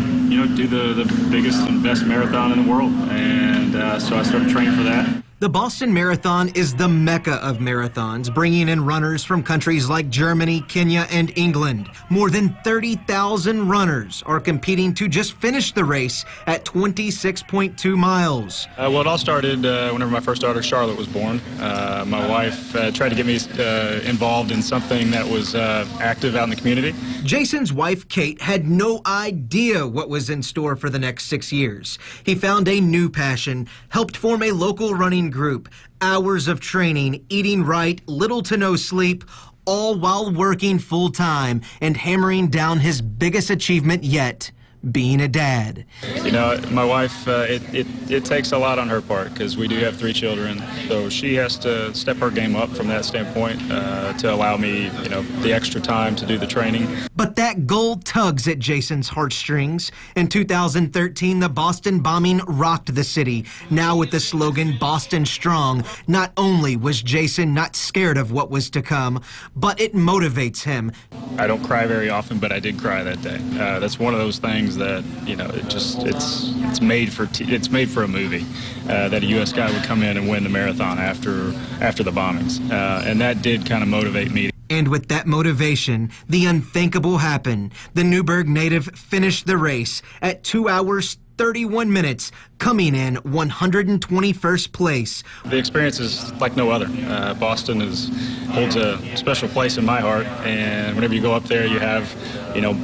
You know, do the, the biggest and best marathon in the world. And uh, so I started training for that. The Boston Marathon is the mecca of marathons, bringing in runners from countries like Germany, Kenya, and England. More than 30,000 runners are competing to just finish the race at 26.2 miles. Uh, well, it all started uh, whenever my first daughter, Charlotte, was born. Uh, my wife uh, tried to get me uh, involved in something that was uh, active out in the community. Jason's wife, Kate, had no idea what was in store for the next six years. He found a new passion, helped form a local running group, hours of training, eating right, little to no sleep, all while working full time and hammering down his biggest achievement yet being a dad. You know, my wife, uh, it, it, it takes a lot on her part because we do have three children. So she has to step her game up from that standpoint uh, to allow me, you know, the extra time to do the training. But that goal tugs at Jason's heartstrings. In 2013, the Boston bombing rocked the city. Now with the slogan Boston Strong, not only was Jason not scared of what was to come, but it motivates him. I don't cry very often, but I did cry that day. Uh, that's one of those things that you know it just it's it's made for t- it's made for a movie uh, that a U.S. guy would come in and win the marathon after after the bombings, uh, and that did kind of motivate me. And with that motivation, the unthinkable happened. The Newburgh native finished the race at 2 hours 31 minutes, coming in 121st place. The experience is like no other. Uh, Boston is holds a special place in my heart, and whenever you go up there, you have, you know,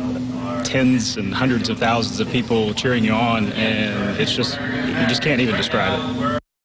tens and hundreds of thousands of people cheering you on, and it's just you just can't even describe it.